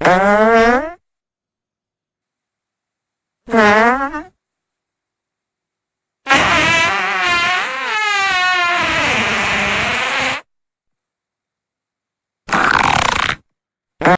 Huh?